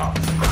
だ。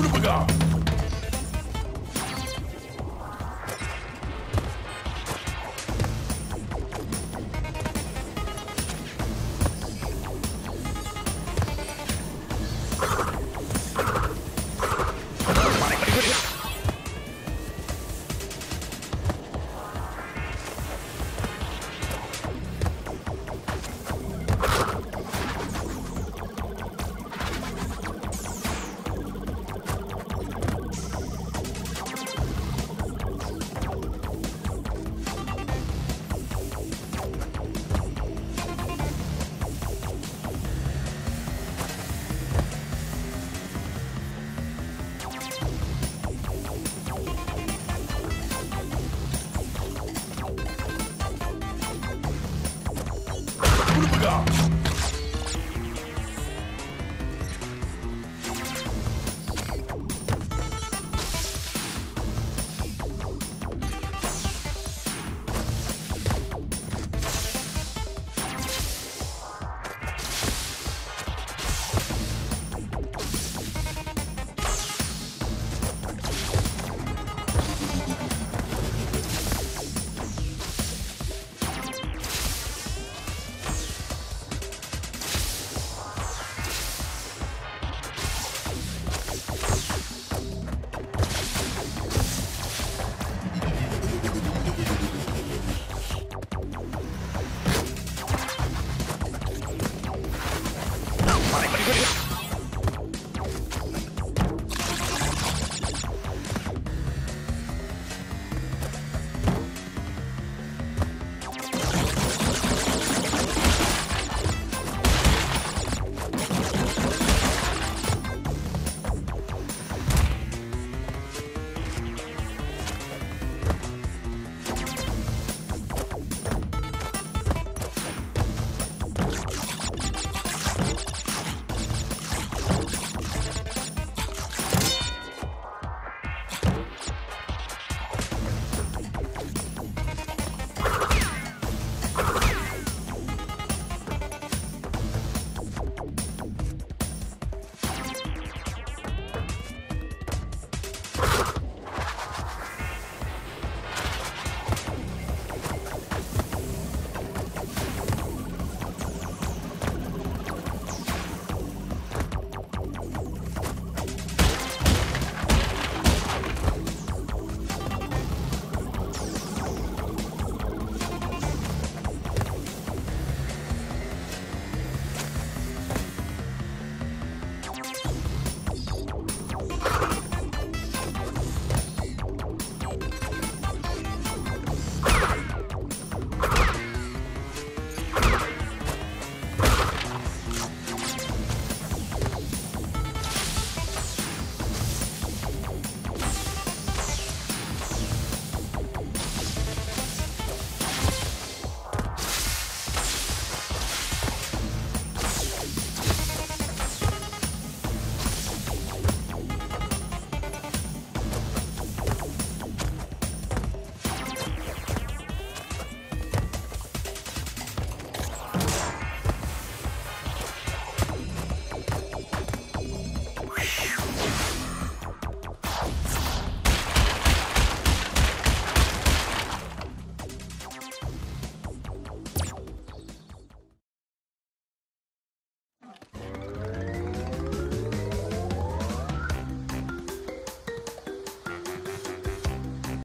Kurubaga. Up!